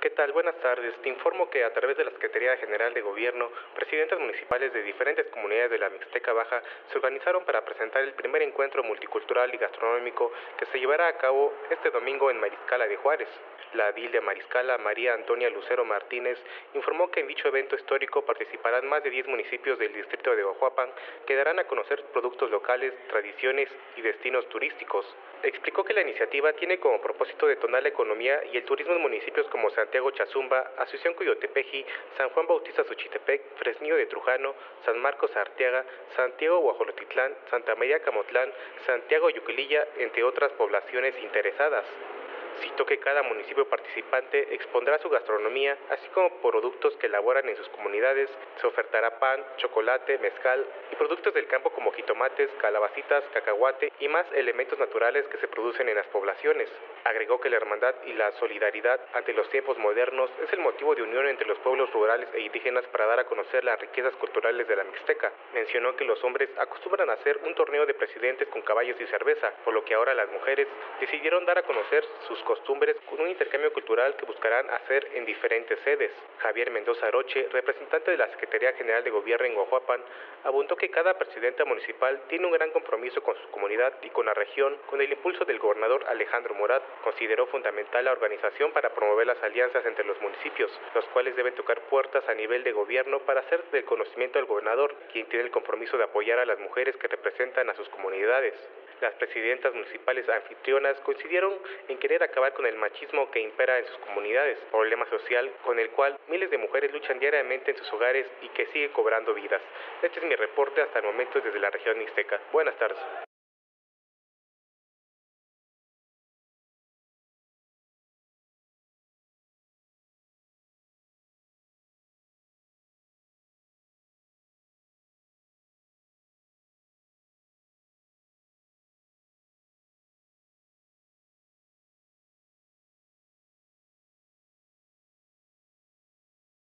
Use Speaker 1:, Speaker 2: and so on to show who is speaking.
Speaker 1: ¿Qué tal? Buenas tardes. Te informo que a través de la Secretaría General de Gobierno, presidentes municipales de diferentes comunidades de la Mixteca Baja se organizaron para presentar el primer encuentro multicultural y gastronómico que se llevará a cabo este domingo en Mariscala de Juárez. La de Mariscala, María Antonia Lucero Martínez, informó que en dicho evento histórico participarán más de 10 municipios del distrito de Oaxapan que darán a conocer productos locales, tradiciones y destinos turísticos. Explicó que la iniciativa tiene como propósito detonar la economía y el turismo en municipios como Santiago Chazumba, Asunción Coyotepeji, San Juan Bautista Xochitepec, Fresnillo de Trujano, San Marcos Arteaga, Santiago Guajolotitlán, Santa María Camotlán, Santiago Yuquililla, entre otras poblaciones interesadas. Citó que cada municipio participante expondrá su gastronomía, así como productos que elaboran en sus comunidades. Se ofertará pan, chocolate, mezcal y productos del campo como jitomates, calabacitas, cacahuate y más elementos naturales que se producen en las poblaciones. Agregó que la hermandad y la solidaridad ante los tiempos modernos es el motivo de unión entre los pueblos rurales e indígenas para dar a conocer las riquezas culturales de la Mixteca. Mencionó que los hombres acostumbran a hacer un torneo de presidentes con caballos y cerveza, por lo que ahora las mujeres decidieron dar a conocer sus costumbres con un intercambio cultural que buscarán hacer en diferentes sedes. Javier Mendoza Aroche, representante de la Secretaría General de Gobierno en Oaxapan, abundó que cada presidenta municipal tiene un gran compromiso con su comunidad y con la región, con el impulso del gobernador Alejandro Morat. Consideró fundamental la organización para promover las alianzas entre los municipios, los cuales deben tocar puertas a nivel de gobierno para hacer del conocimiento al gobernador, quien tiene el compromiso de apoyar a las mujeres que representan a sus comunidades. Las presidentas municipales anfitrionas coincidieron en querer acabar con el machismo que impera en sus comunidades, problema social con el cual miles de mujeres luchan diariamente en sus hogares y que sigue cobrando vidas. Este es mi reporte hasta el momento desde la región mixteca. Buenas tardes.